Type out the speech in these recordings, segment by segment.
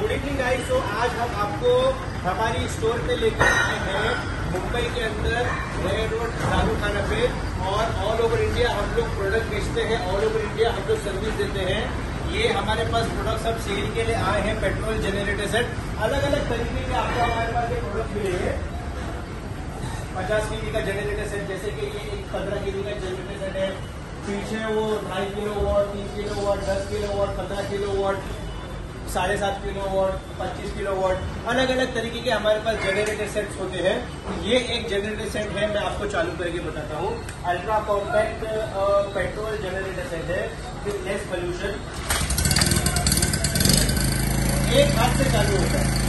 Good evening guys so आज हम आपको हमारी स्टोर पे लेकर आए हैं मुंबई के अंदर रेड रोड दारू खाना पे और ऑल ओवर इंडिया हम लोग प्रोडक्ट बेचते हैं ऑल ओवर इंडिया हम लोग सर्विस देते हैं। ये हमारे पास प्रोडक्ट सब सेल के लिए आए हैं पेट्रोल जनरेटर सेट अलग अलग तरीके के आपको हमारे पास ये प्रोडक्ट मिले हैं। पचास के का जनरेटर सेट जैसे कि ये एक पंद्रह के का जनरेटर सेट है। पीछे वो ढाई किलो वॉट तीन किलो वॉट दस किलो वॉट पंद्रह किलो वॉट साढ़े सात किलो वॉट, पच्चीस किलो वॉट अलग अलग तरीके के हमारे पास जनरेटर सेट्स होते हैं। ये एक जनरेटर सेट है, मैं आपको चालू करके बताता हूँ। Ultra compact petrol generator set है विथ लेस पोल्यूशन एक हाथ से चालू होता है।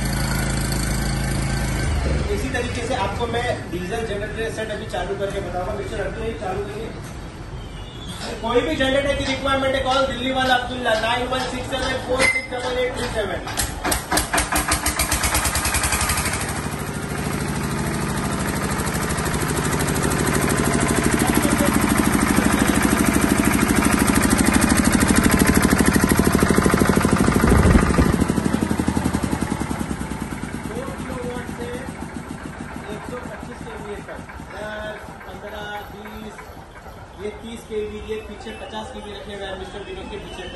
इसी तरीके से आपको मैं डीजल जनरेटर सेट अभी चालू करके बताऊँगा। मिस्टर अब्दुल चालू करिए कोई भी जनरेटर की रिक्वायरमेंट है कॉल दिल्ली वाला Abdullah nine one six seven four six seven eight three seven पंद्रह ये तीस के वी ये पीछे पचास के वी रखे हुए हैं, मिस्टर विनोद के पीछे